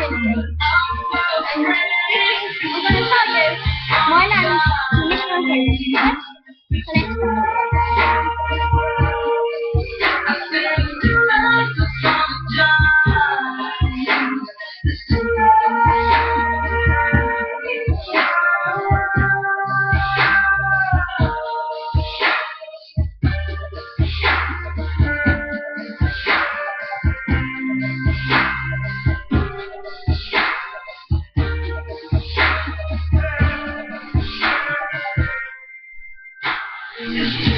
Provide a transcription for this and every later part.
And I'm Music.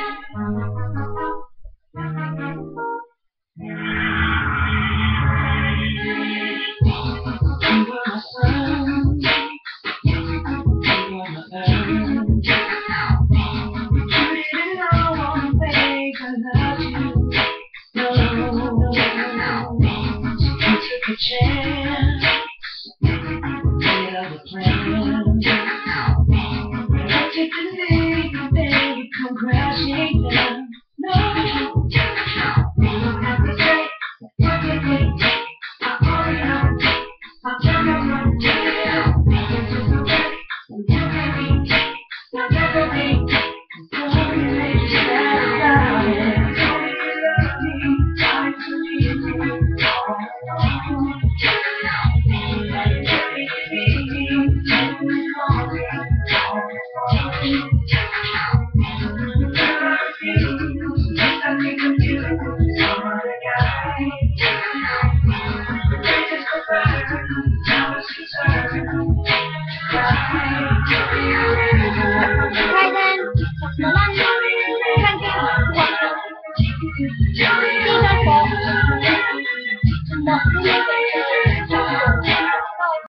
chance. Get a plan. Take the day, the day you come crashing down. Bye then.